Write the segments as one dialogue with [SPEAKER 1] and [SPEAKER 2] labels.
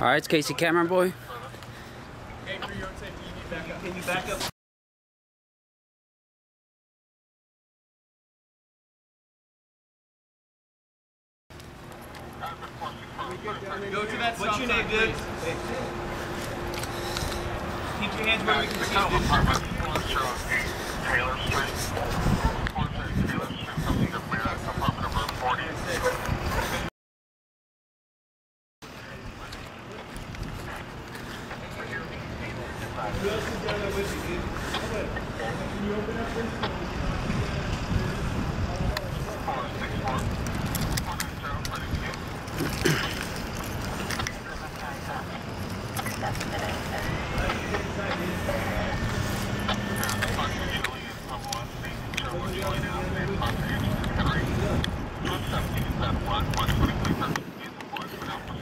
[SPEAKER 1] All right, it's KC CameraBoy.
[SPEAKER 2] Can you back up? Go to that What's your name, dude? Keep your hands where we can see you.
[SPEAKER 3] Apartment, 408 Taylor Street. 408 Taylor Street, something to Merritt, apartment number 40.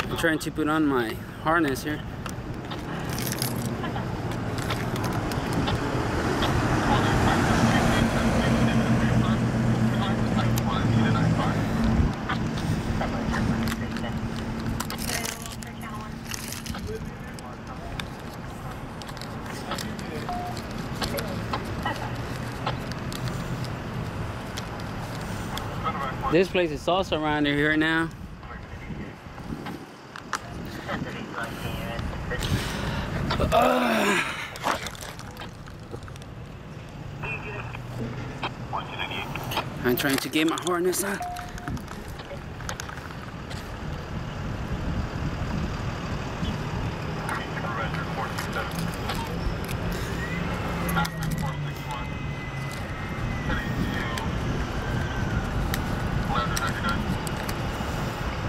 [SPEAKER 1] I'm trying to put on my harness here. This place is also around here now. I'm trying to get my harness on.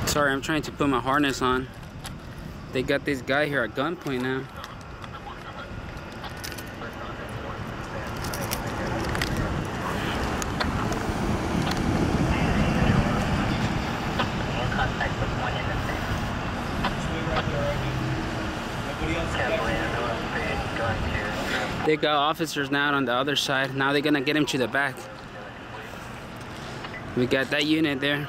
[SPEAKER 1] Sorry, I'm trying to put my harness on. They got this guy here at gunpoint now. They got officers now on the other side. Now they're gonna get him to the back. We got that unit there.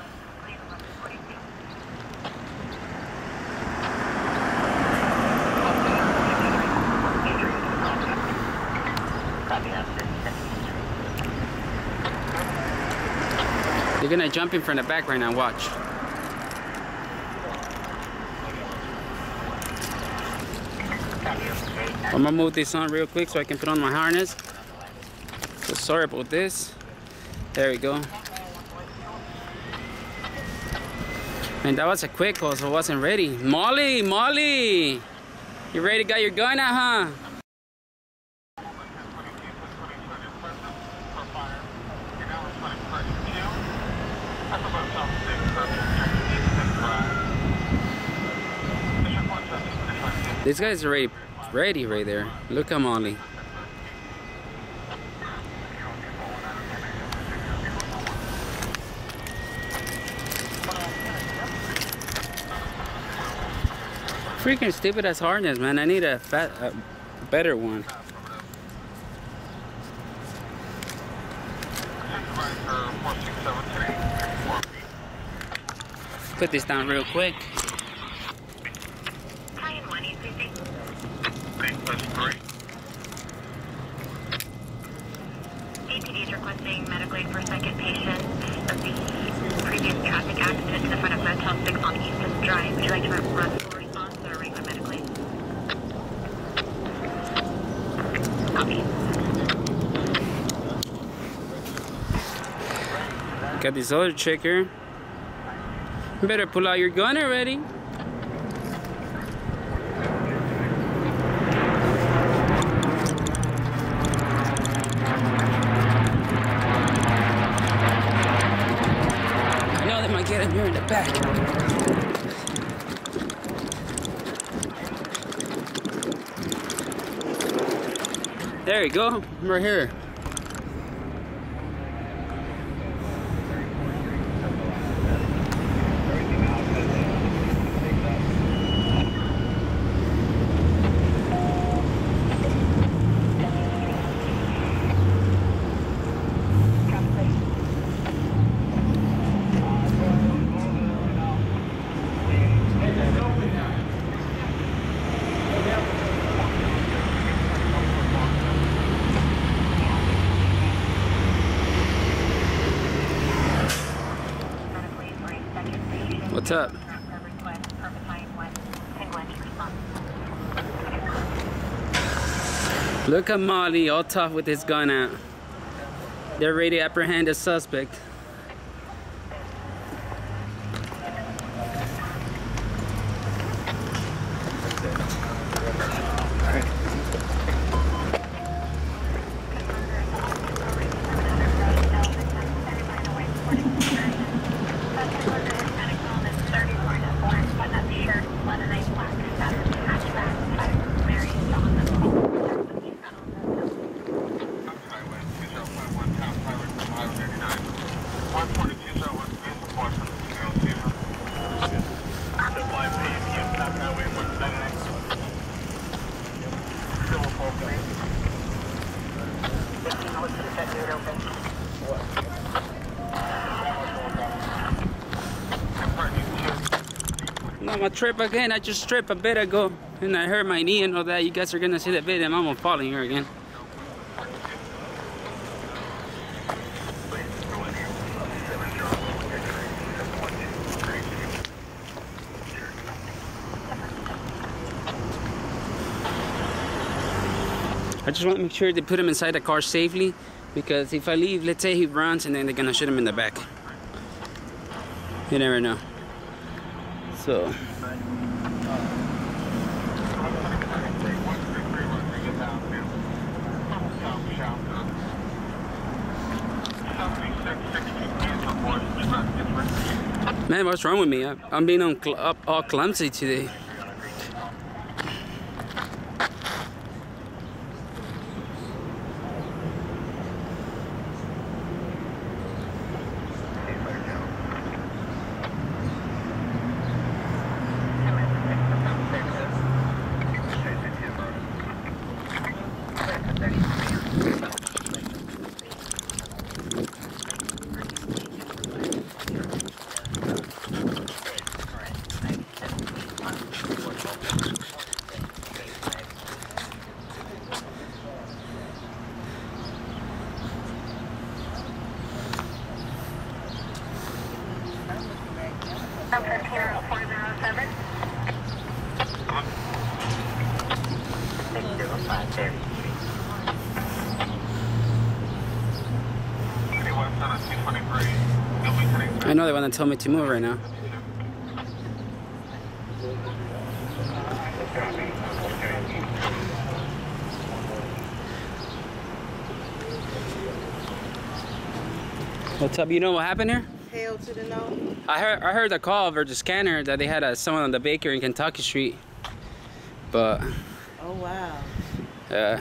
[SPEAKER 1] They're gonna jump in from the back right now, watch. I'm gonna move this on real quick so I can put on my harness. So sorry about this. There we go. And that was a quick call, so I wasn't ready. Molly, Molly! You ready to get your gun out, huh? This guy's already ready right there. Look at Molly. Freaking stupid ass harness, man. I need a fat, a better one. Put this down real quick.
[SPEAKER 4] APD is requesting medical aid for second patient of the previous traffic accident in the front of Motel 6 on Easton Drive. Would you like to run full response or regular medical aid? Copy.
[SPEAKER 1] Got this other chick here. Better pull out your gun already. I know they might get him here in the back. There you go. We're here. Look at Molly all tough with his gun out. They're ready to apprehend a suspect. Trip again. I just tripped a bit ago. And I hurt my knee and all that. You guys are gonna see the video. I'm almost falling here again. I just want to make sure they put him inside the car safely because if I leave, let's say he runs and then they're gonna shoot him in the back. You never know. So, man, what's wrong with me? I, I'm being all clumsy today. I know they want to tell me to move right now. What's up? You know what happened here?
[SPEAKER 5] Hell to the no.
[SPEAKER 1] I heard I heard the call over the scanner that they had a, someone on the bakery in Kentucky Street, but
[SPEAKER 5] Oh wow.
[SPEAKER 1] uh,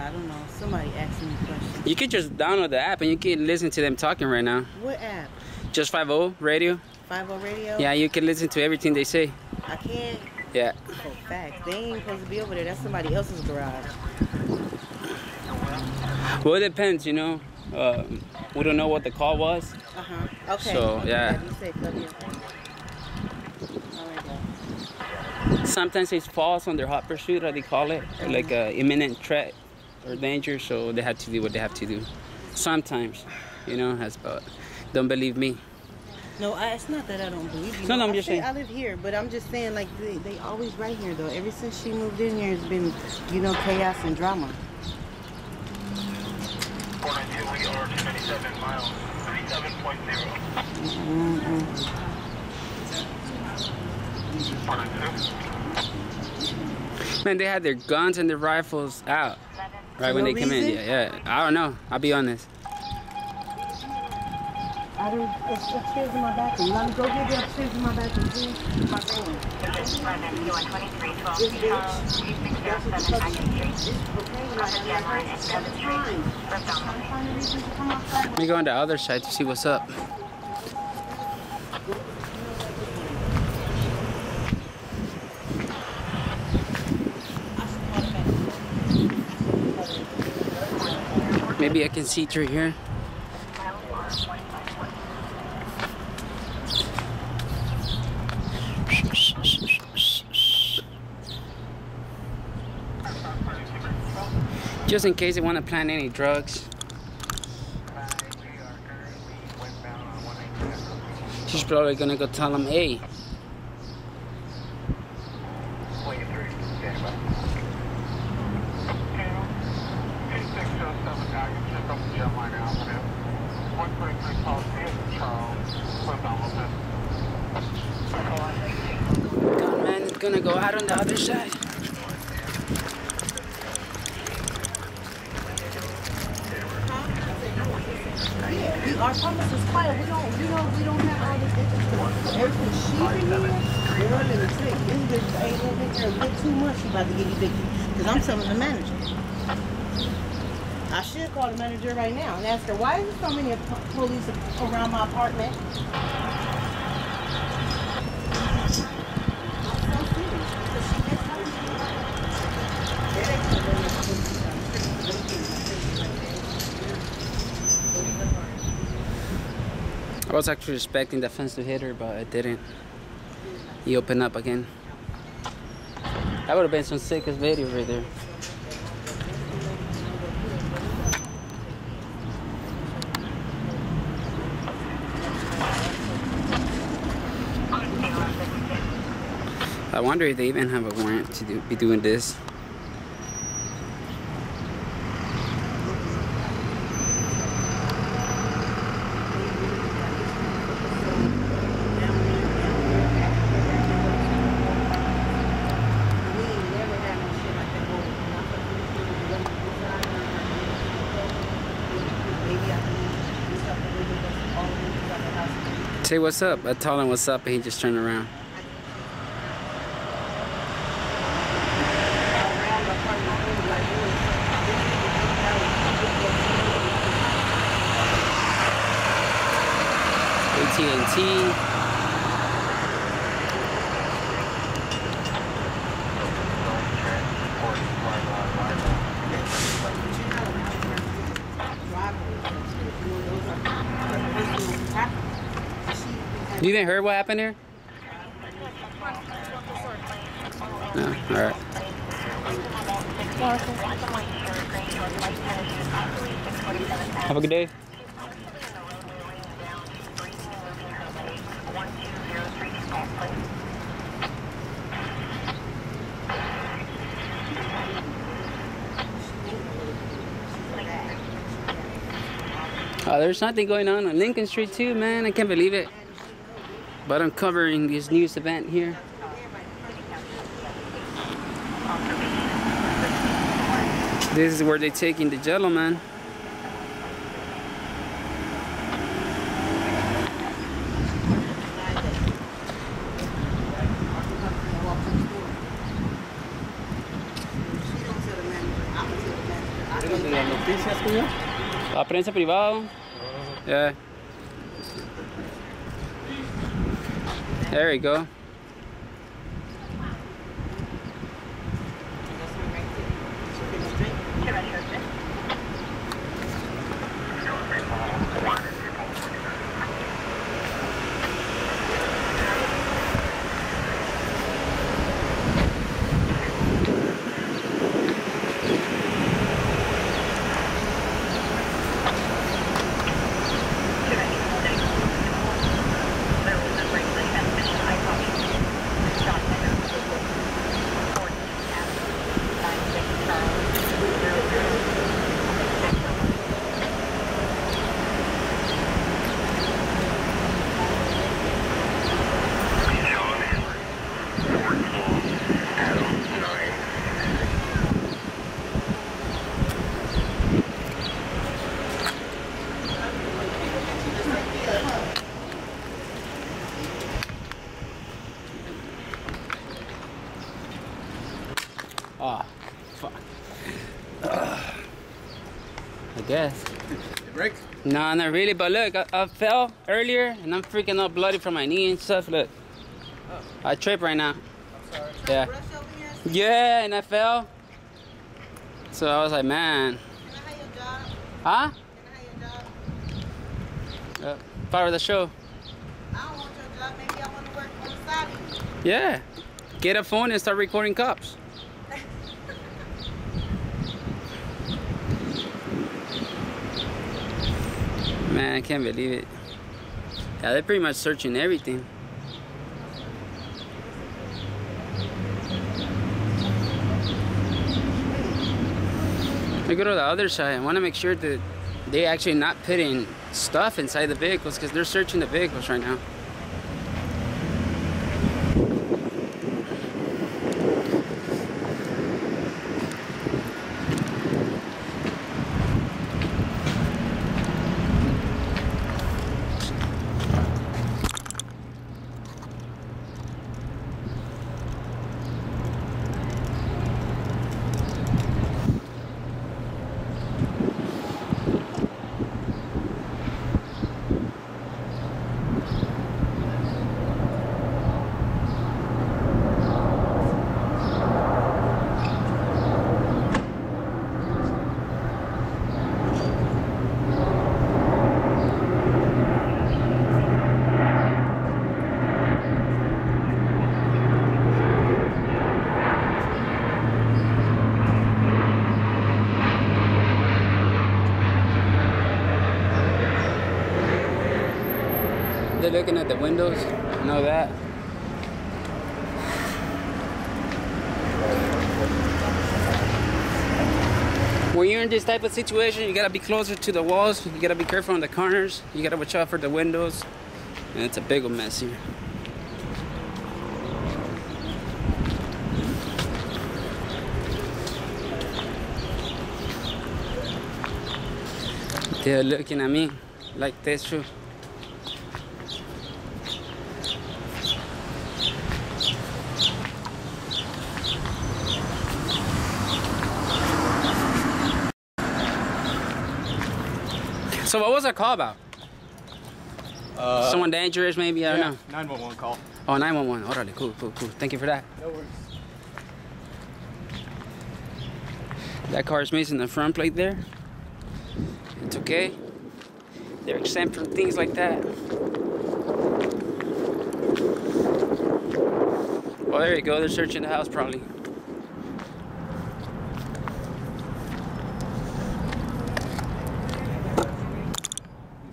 [SPEAKER 5] I don't know. Somebody asked me a question.
[SPEAKER 1] you could just download the app and you can listen to them talking right now.
[SPEAKER 5] What app?
[SPEAKER 1] Just 50 radio.
[SPEAKER 5] 50 radio?
[SPEAKER 1] Yeah, you can listen to everything they say.
[SPEAKER 5] I can't.
[SPEAKER 1] Yeah.
[SPEAKER 5] For facts. They ain't supposed to be over there. That's somebody else's garage.
[SPEAKER 1] Well, it depends, you know. Uh, we don't know what the call was.
[SPEAKER 5] Uh huh. Okay.
[SPEAKER 1] So, yeah.
[SPEAKER 5] You said W. All right, guys.
[SPEAKER 1] Sometimes it's false on their hot pursuit, or they call it, like a imminent threat or danger. So they have to do what they have to do. Sometimes, you know. That's about. Uh, don't believe me.
[SPEAKER 5] No, I, it's not that I don't believe you.
[SPEAKER 1] No, no, I'm
[SPEAKER 5] I
[SPEAKER 1] just
[SPEAKER 5] say
[SPEAKER 1] saying.
[SPEAKER 5] I live here, but I'm just saying, like, they, they always right here, though. Ever since she moved in here, it's been, you know, chaos and drama.
[SPEAKER 3] 492, we are 297 miles, 37.0.
[SPEAKER 5] Mm-mm.
[SPEAKER 3] 492.
[SPEAKER 1] Man, they had their guns and their rifles out right when
[SPEAKER 5] no
[SPEAKER 1] they come in. Yeah, yeah. I don't know. I'll be honest.
[SPEAKER 5] I don't, it's upstairs in my bathroom. Let me go get the upstairs in my bathroom, please. My room.
[SPEAKER 4] This is Brendan, U-123, 12
[SPEAKER 5] This
[SPEAKER 4] Charles,
[SPEAKER 5] bitch.
[SPEAKER 4] 2607 Hackett Street.
[SPEAKER 5] Okay,
[SPEAKER 4] Cross the line and 7th Street. Left on
[SPEAKER 5] I'm finding reasons to come outside.
[SPEAKER 1] Let me go on the other side to see what's up. Maybe I can see through here. Just in case they want to plant any drugs. She's probably gonna go tell him, hey,
[SPEAKER 3] 23, stand by. 2607, now you check up the Jeremiah Avenue. 123 South Theater, Charles, Cliff Hamilton.
[SPEAKER 1] God, man, it's gonna go out on the other side.
[SPEAKER 5] Yeah, we, our purpose is quiet. We don't, you know, we don't have all this extra. Everything sheep in here, girl, let me tell you, this bitch ain't in here a bit too much. She about to get evicted. Because I'm telling the manager. I should call the manager right now and ask her, why is there so many po- police around my apartment? I'm so serious, because she gets home. They ain't gonna bring us to the-
[SPEAKER 1] I was actually expecting the fence to hit her, but it didn't. He opened up again. That would have been some sickest video right there. I wonder if they even have a warrant to do, be doing this.
[SPEAKER 5] We ain't never had no shit like that go on. Maybe I can do something with it, that's all we do at the house.
[SPEAKER 1] Say what's up. I told him what's up, and he just turned around.
[SPEAKER 5] Around
[SPEAKER 1] even heard what happened here? No. All right. Have a good day. Uh, there's nothing going on on Lincoln Street too, man. I can't believe it. But I'm covering this news event here. This is where they're taking the gentleman. La prensa privada. Ah. There you go. Oh, fuck. Ugh. I guess. No, not really. But look, I, I fell earlier and I'm freaking out bloody from my knee and stuff. Look. I trip right now. Yeah. Yeah, and I fell. So I was like, man. Huh? Uh, part of the show. Yeah. Get a phone and start recording cops. Man, I can't believe it. Yeah, they're pretty much searching everything. We go to the other side. I want to make sure that they actually not putting stuff inside the vehicles because they're searching the vehicles right now. Looking at the windows. I know that. When you're in this type of situation, you gotta be closer to the walls. You gotta be careful on the corners. You gotta watch out for the windows. And it's a big old mess here. They're looking at me like this too. So what was that call about?
[SPEAKER 2] Uh,
[SPEAKER 1] Someone dangerous maybe? I don't know.
[SPEAKER 2] 911 call.
[SPEAKER 1] Oh, 911. Orale, cool, cool, cool. Thank you for that.
[SPEAKER 2] No worries.
[SPEAKER 1] That car is missing the front plate there. It's okay. They're exempt from things like that. Well, there you go. They're searching the house probably.
[SPEAKER 6] He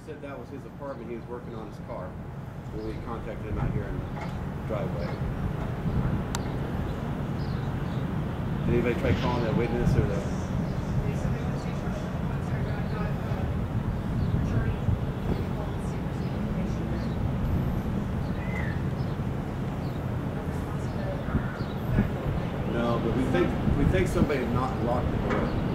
[SPEAKER 6] said that was his apartment. He was working on his car. When we contacted him out here in the driveway. Did anybody try calling that witness or the? No, but we think we think somebody not locked the door.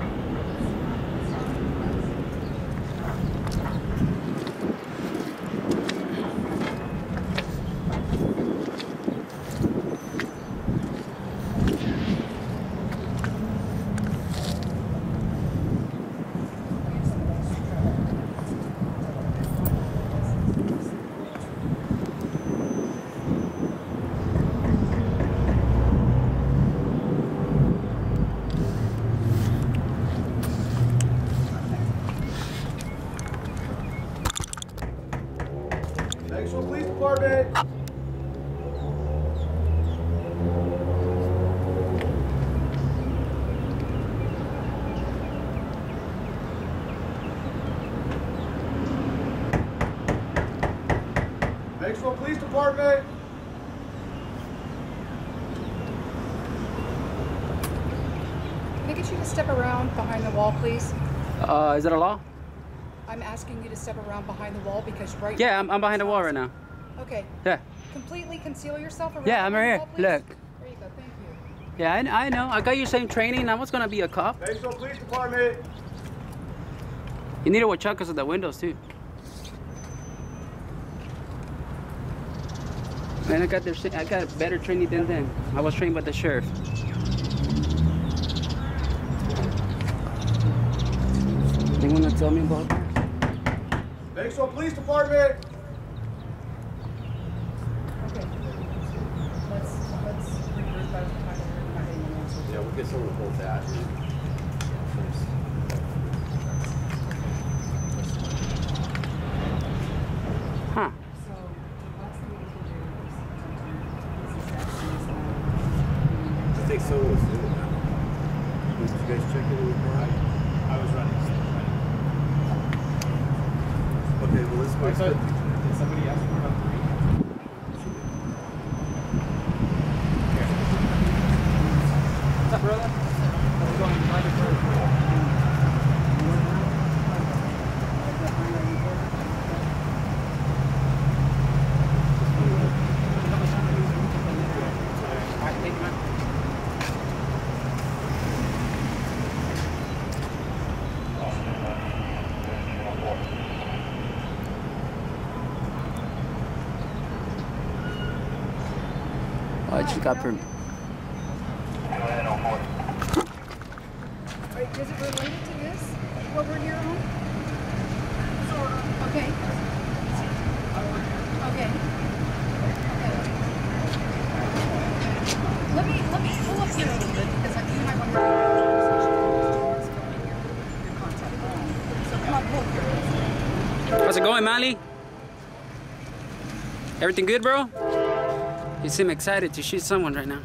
[SPEAKER 6] Maxwell Police Department. Maxwell Police Department.
[SPEAKER 7] Can I get you to step around behind the wall, please?
[SPEAKER 1] Uh, is that a law?
[SPEAKER 7] I'm asking you to step around behind the wall because right
[SPEAKER 1] Yeah, I'm, I'm behind the wall right now.
[SPEAKER 7] Okay.
[SPEAKER 1] Yeah.
[SPEAKER 7] Completely conceal yourself around
[SPEAKER 1] Yeah, I'm right
[SPEAKER 7] the
[SPEAKER 1] here.
[SPEAKER 7] wall.
[SPEAKER 1] Look.
[SPEAKER 7] There you go. Thank you.
[SPEAKER 1] Yeah, I, I know. I got your same training. I was gonna be a cop.
[SPEAKER 6] Maxwell Police Department.
[SPEAKER 1] You need to watch out because of the windows too. Man, I got their, I got better training than them. I was trained by the sheriff. They wanna tell me about that?
[SPEAKER 6] Maxwell Police Department.
[SPEAKER 7] Okay. Let's let's regroup by the time we're behind the wall.
[SPEAKER 6] Yeah, we'll get someone to hold that.
[SPEAKER 1] Huh.
[SPEAKER 7] So what's the way to do
[SPEAKER 6] I think someone was doing that. Did you guys check it in the car?
[SPEAKER 2] I was running.
[SPEAKER 6] Okay, well let's
[SPEAKER 2] I
[SPEAKER 6] wait.
[SPEAKER 2] thought- Somebody asked for about three.
[SPEAKER 1] What's up, brother? How's it going? Glad you're first. Alright, thank you, man. I just got per-
[SPEAKER 7] Wait, is it related to this, what we're here on? Okay. Okay. Okay. Let me, let me pull up here a little bit, because I, you might want to. Your contact. So come on, pull here.
[SPEAKER 1] How's it going, Mali? Everything good, bro? You seem excited to shoot someone right now.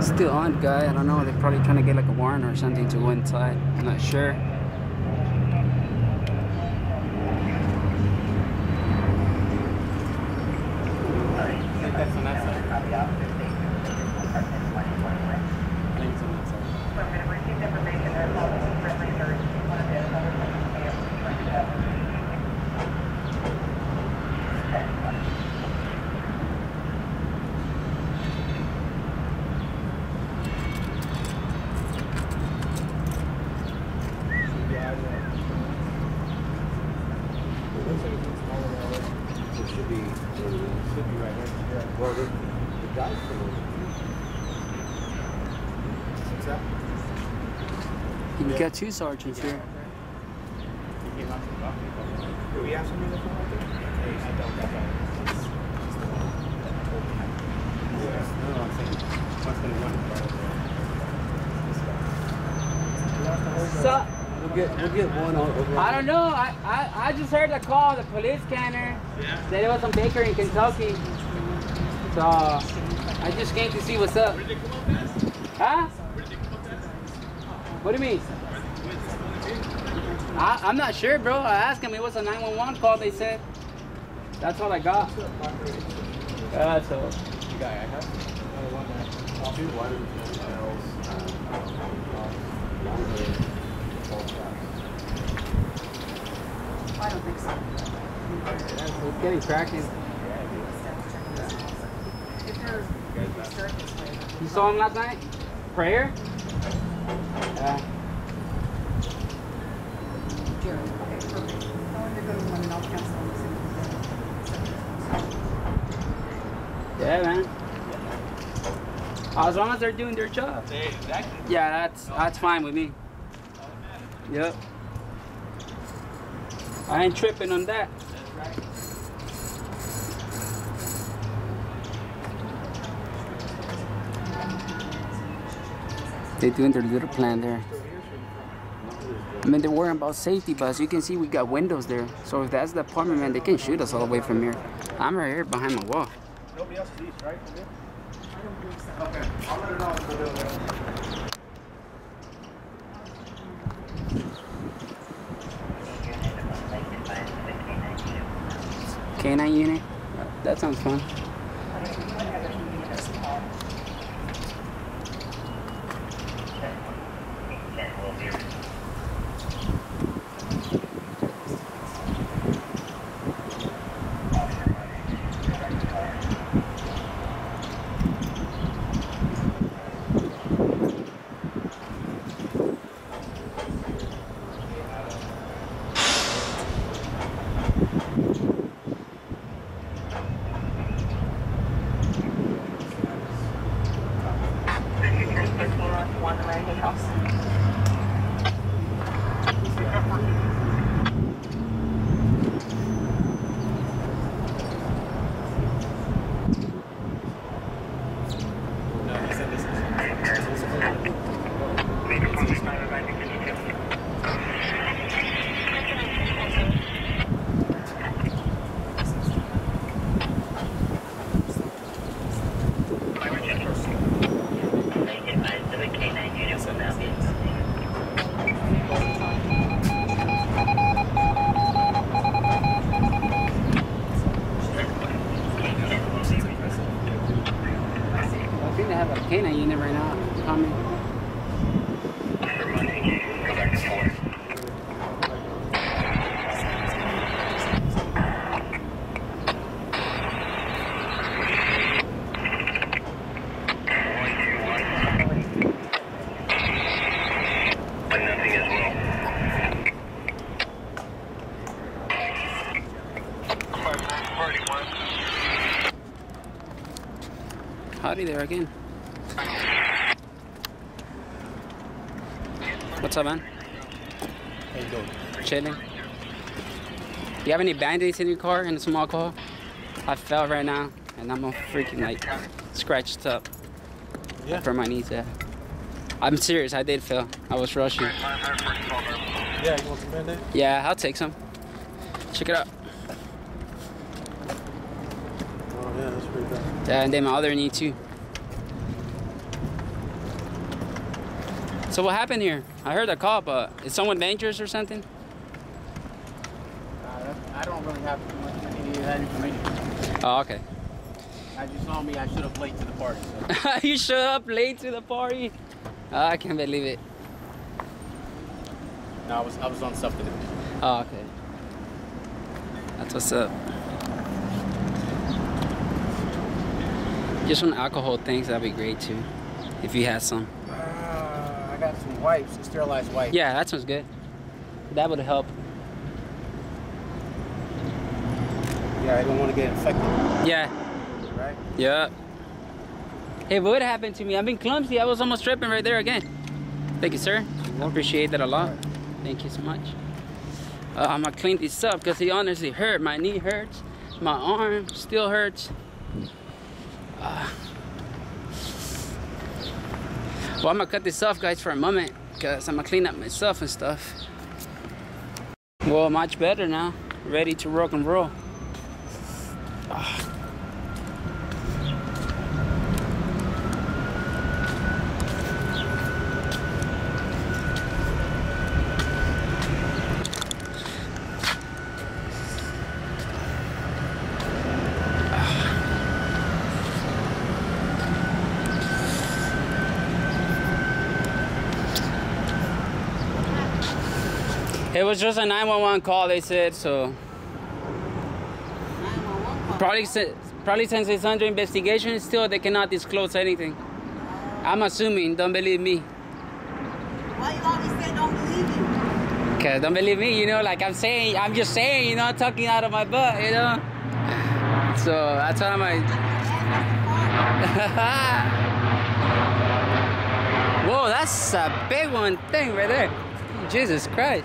[SPEAKER 1] Still on, guy. I don't know. They're probably trying to get like a warrant or something to go inside. I'm not sure.
[SPEAKER 2] That's on that side. I think it's on that side. It looks like it's a smaller one.
[SPEAKER 6] So it should be,
[SPEAKER 2] Should be right here. Yeah.
[SPEAKER 6] well, the, the guy's from over
[SPEAKER 2] What's that?
[SPEAKER 1] You got two sergeants here.
[SPEAKER 2] He came out to the balcony. Do we have somebody in the front right there? I don't. That's all. Yes. No, no, I'm saying. One's gonna run right over there. This guy.
[SPEAKER 1] So,
[SPEAKER 6] We'll get, we'll get one over.
[SPEAKER 1] I don't know. I, I, I just heard the call, the police scanner. Yeah. That it was some baker in Kentucky. So I just came to see what's up. Huh? What do you mean? I, I'm not sure, bro. I asked him. It was a 911 call. They said. That's all I got. So
[SPEAKER 2] The guy I have. Another one that.
[SPEAKER 6] Two one tails, um, longer.
[SPEAKER 7] I don't think so.
[SPEAKER 1] it's getting cracking.
[SPEAKER 7] If they're, if they start this way.
[SPEAKER 1] You saw him last night? Prayer? Yeah.
[SPEAKER 7] Jared, okay, perfect. I want to go to one and I'll cancel this.
[SPEAKER 1] Yeah, man. As long as they're doing their job.
[SPEAKER 3] Exactly.
[SPEAKER 1] Yeah, that's that's fine with me. Yep. I ain't tripping on that. They doing their little plan there. I mean, they're worrying about safety, but as you can see, we got windows there. So if that's the apartment, man, they can shoot us all the way from here. I'm right here behind my wall.
[SPEAKER 2] Nobody else leaves, right?
[SPEAKER 7] I don't believe so.
[SPEAKER 2] Okay. I'll let her know. if they're there.
[SPEAKER 1] K9 unit? That sounds fun. Howdy there again. What's up, man?
[SPEAKER 6] How you doing?
[SPEAKER 1] Chilling. You have any band-aids in your car and some alcohol? I fell right now and I'm all freaking like scratched up
[SPEAKER 6] Yeah.
[SPEAKER 1] from my knees. Yeah. I'm serious. I did fail. I was rushing.
[SPEAKER 6] Yeah, you want some band-aid?
[SPEAKER 1] Yeah, I'll take some. Check it out.
[SPEAKER 6] Oh, yeah, that's pretty bad.
[SPEAKER 1] Yeah, and then my other knee too. So what happened here? I heard a call, but is someone dangerous or something?
[SPEAKER 2] Uh, I don't really have too much any of that information.
[SPEAKER 1] Oh, okay.
[SPEAKER 2] I just saw me. I should have late to the party. So.
[SPEAKER 1] you showed up late to the party. Oh, I can't believe it.
[SPEAKER 2] No, I was I was on something.
[SPEAKER 1] Oh, okay. That's what's up. Just some alcohol things, that'd be great too. If you had some.
[SPEAKER 2] Uh, I got some wipes, sterilized wipes.
[SPEAKER 1] Yeah, that sounds good. That would help.
[SPEAKER 2] Yeah, I don't want to get infected,
[SPEAKER 1] Yeah,
[SPEAKER 2] right?
[SPEAKER 1] yeah. It would happened to me. I've been clumsy. I was almost tripping right there again. Thank you, sir. I appreciate that a lot. Thank you so much. Uh, I'm gonna clean this up because it honestly hurt. My knee hurts. My arm still hurts. Uh, well, I'm gonna cut this off, guys, for a moment because I'm gonna clean up myself and stuff. Well, much better now. Ready to rock and roll. It was just a 911 call, they said, so
[SPEAKER 5] 911 call.
[SPEAKER 1] probably probably since it's under investigation still they cannot disclose anything. I'm assuming, don't believe me.
[SPEAKER 5] Why you always say don't believe you?
[SPEAKER 1] Cause don't believe me, you know, like I'm saying, I'm just saying, you know, talking out of my butt, you know. So that's what I'm like. Whoa, that's a big one thing right there. Jesus Christ.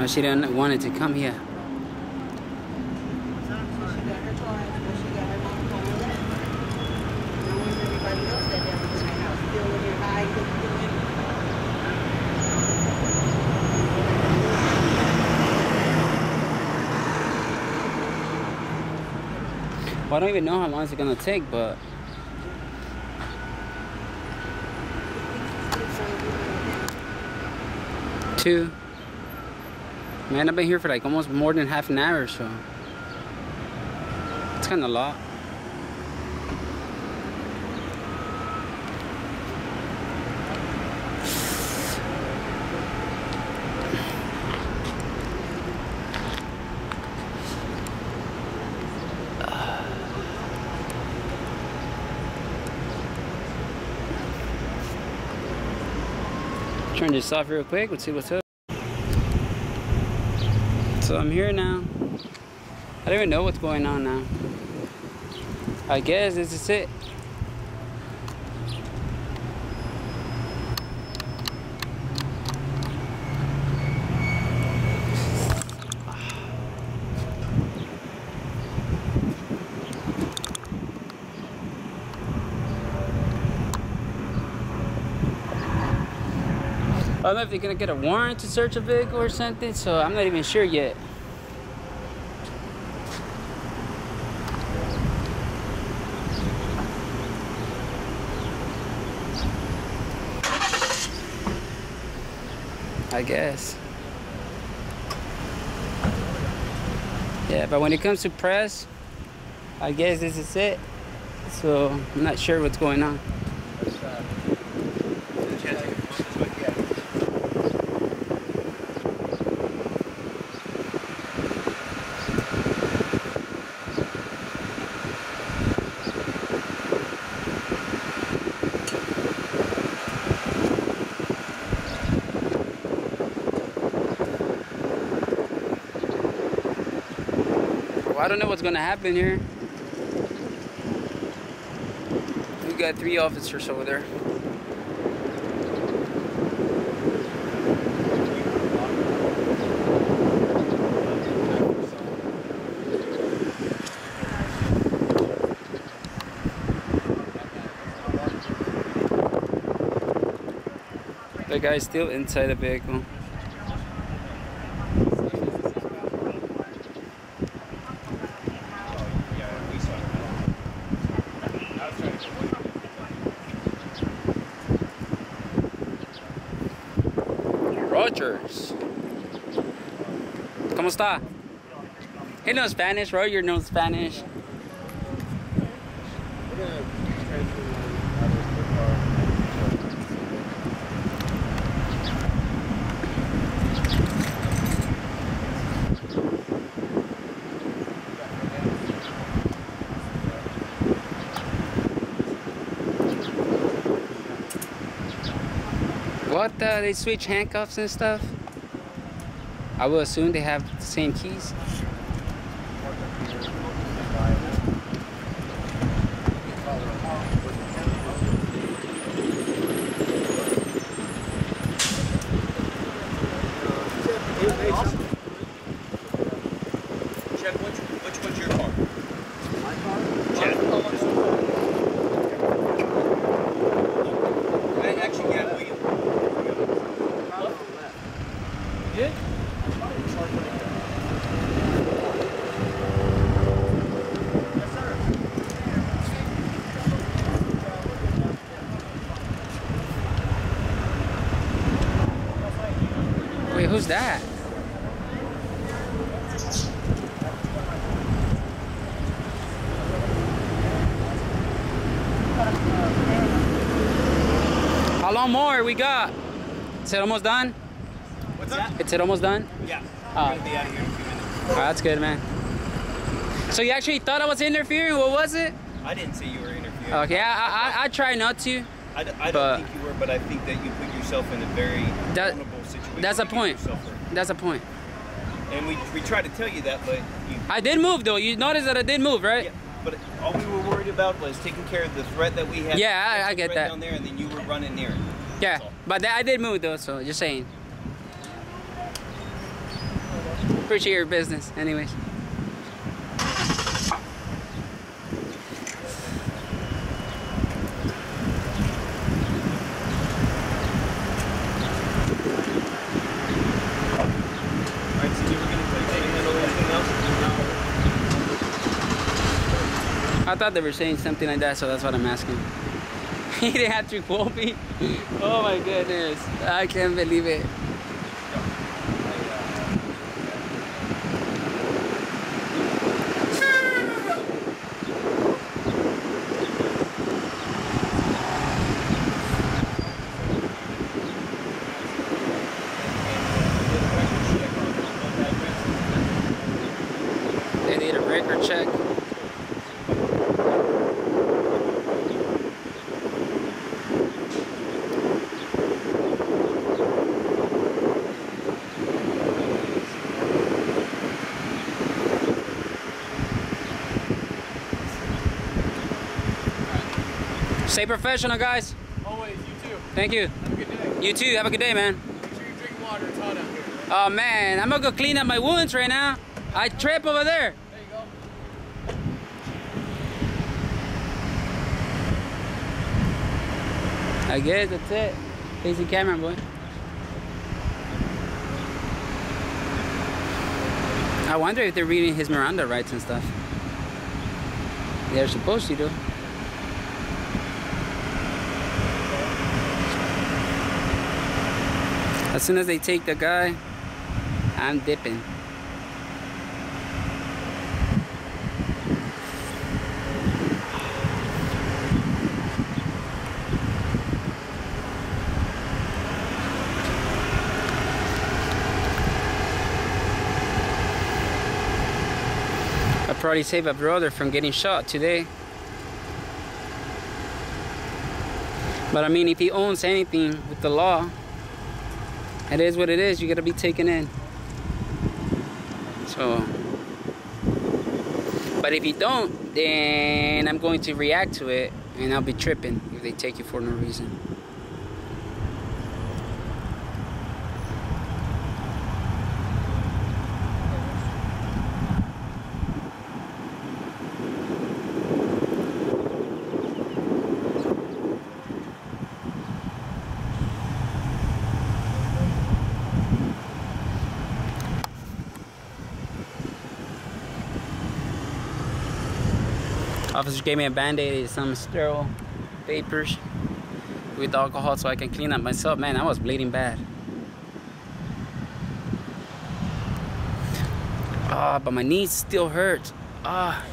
[SPEAKER 5] the house? Still in here hiding?
[SPEAKER 1] Well, I don't even know how long it's gonna take, but two. Man, I've been here for like almost more than half an hour, so it's kind of a lot. turn this off real quick. Let's see what's up. So I'm here now. I don't even know what's going on now. I guess this is it. Don't know if they're gonna get a warrant to search a vehicle or something, so I'm not even sure yet. I guess. Yeah, but when it comes to press, I guess this is it. So I'm not sure what's going on. I don't know what's gonna happen here. We got three officers over there. The guy's still inside the vehicle. Está? He knows Spanish. Roger knows Spanish. What? Uh, they switch handcuffs and stuff? I will assume they have the same keys.
[SPEAKER 3] Check which, which one's your car?
[SPEAKER 2] My car?
[SPEAKER 3] Check. I actually got William.
[SPEAKER 1] Good. Wait, who's that? How long more we got? Is it almost done?
[SPEAKER 3] What's that?
[SPEAKER 1] Is it almost done?
[SPEAKER 3] Yeah.
[SPEAKER 1] Oh.
[SPEAKER 3] Be out of here in a few minutes.
[SPEAKER 1] Oh, that's good, man. So you actually thought I was interfering? What was it?
[SPEAKER 3] I didn't say you were interfering.
[SPEAKER 1] Okay, I, I, I try not to.
[SPEAKER 3] I don't
[SPEAKER 1] But-
[SPEAKER 3] think you were, but I think that you put yourself in a very
[SPEAKER 1] That-. That's a point. That's a point.
[SPEAKER 3] And we, we tried to tell you that, but you.
[SPEAKER 1] I did move though. You noticed that I did move, right?
[SPEAKER 3] Yeah, but all we were worried about was taking care of the threat that we had.
[SPEAKER 1] Yeah, I- I get that.
[SPEAKER 3] Down there, and then you were running near it.
[SPEAKER 1] Yeah, but th- I did move though, so just saying. Appreciate your business, anyways.
[SPEAKER 3] All right, so you were gonna play Dang handle anything else?
[SPEAKER 1] I thought they were saying something like that, so that's what I'm asking. he have to quote me. Oh my goodness, I can't believe it. They need a record check. Stay professional, guys.
[SPEAKER 2] Always, you too.
[SPEAKER 1] Thank you.
[SPEAKER 2] Have a good day.
[SPEAKER 1] You too. Have a good day, man.
[SPEAKER 2] Make sure you drink water. It's hot out here.
[SPEAKER 1] Oh man, I'm gonna go clean up my wounds right now. I trip over there.
[SPEAKER 2] There you go.
[SPEAKER 1] I guess that's it. Easy camera, boy. I wonder if they're reading his Miranda rights and stuff. They're supposed to do. As soon as they take the guy, I'm dipping. I probably saved a brother from getting shot today. But I mean, if he owns anything with the law, it is what it is. You gotta be taken in. So, but if you don't, then I'm going to react to it, and I'll be tripping if they take you for no reason. Officer gave me a band-aid and some sterile papers with alcohol so I can clean up myself. Man, I was bleeding bad. Ah, but my knees still hurt. Ah.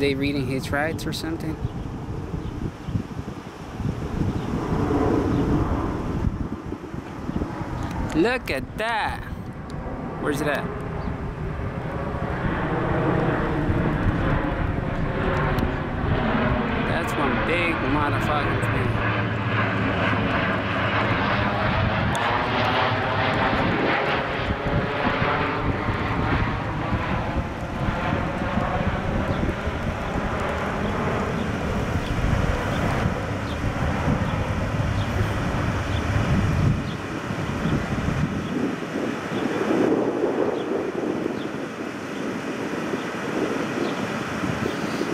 [SPEAKER 1] They reading his rights or something? Look at that. Where's it at? That's one big motherfucking thing.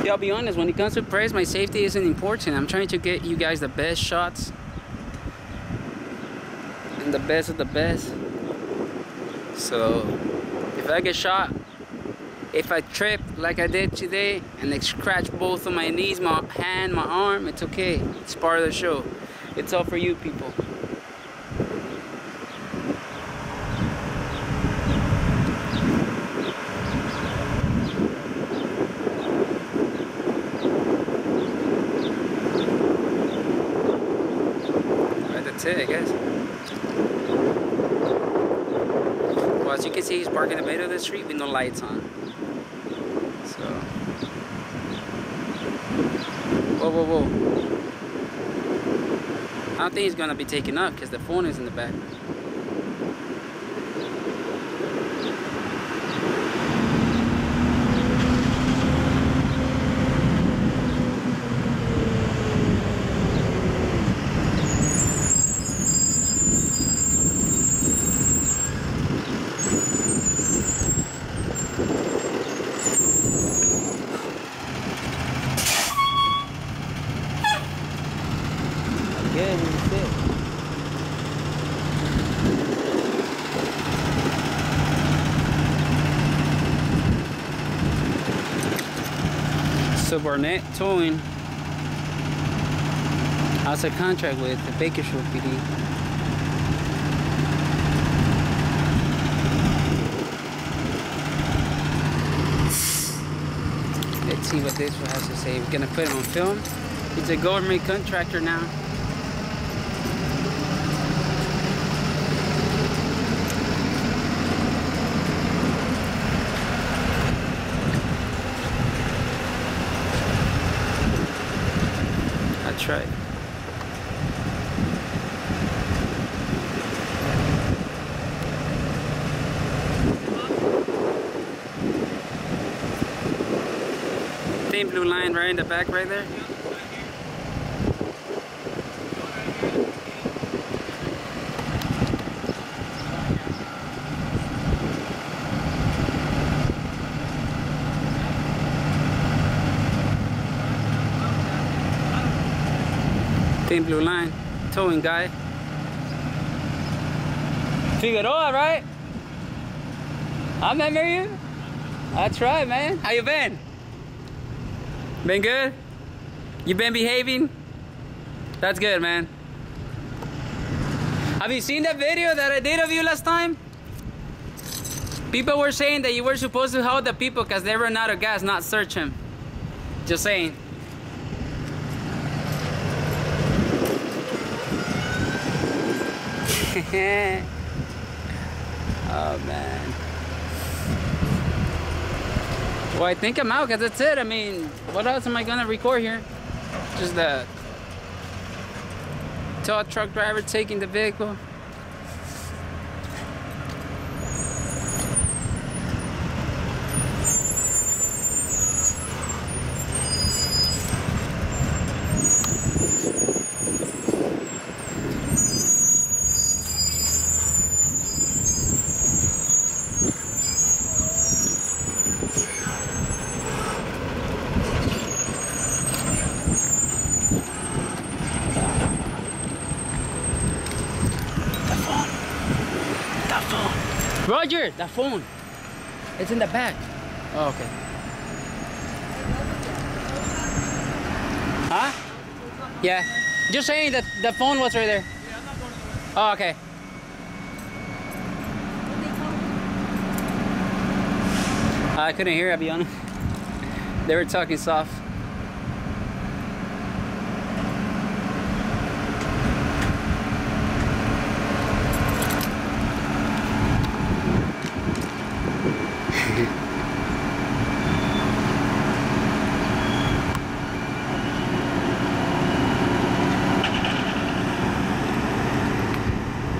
[SPEAKER 1] Yeah, I'll be honest, when it comes to press, my safety isn't important. I'm trying to get you guys the best shots. And the best of the best. So, if I get shot, if I trip like I did today, and I scratch both of my knees, my hand, my arm, it's okay. It's part of the show. It's all for you people. Right, that's it, I guess. Well, parking in the middle of the street with no lights on. So. Whoa, whoa, whoa. I don't think he's gonna be taken up because the phone is in the back. Good, that's it. So Barnett Towing has a contract with the Bakersfield PD. Let's see what this one has to say. We're gonna put it on film. He's a government contractor now. That's right. Thin in the back right there. Thin blue line, towing guy. Figueroa, right? I remember you. That's right, man. How you been? Been good? You been behaving? That's good, man. Have you seen that video that I did of you last time? People were saying that you were supposed to help the people because they ran out of gas, not search them. Just saying. oh man. Well, I think I'm out because that's it. I mean, what else am I gonna record here? Just the tow truck driver taking the vehicle. Roger, the phone. It's in the back. Oh, okay. Huh? Yeah. Just saying that the phone was right there. Oh, okay. I couldn't hear, I'll be honest. They were talking soft.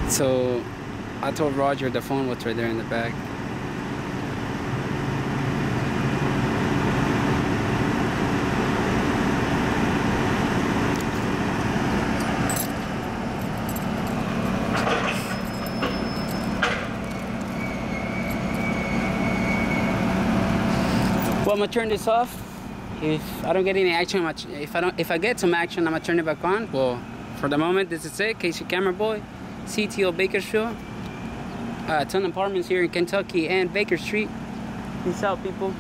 [SPEAKER 1] So I told Roger the phone was right there in the back. Well, I'm gonna turn this off. If I don't get any action, if I don't, if I get some action, I'm gonna turn it back on. Well, for the moment, this is it. KC CameraBoy, CTO Bakersfield. Uh, ton of apartments here in Kentucky and Baker Street. Peace out, people.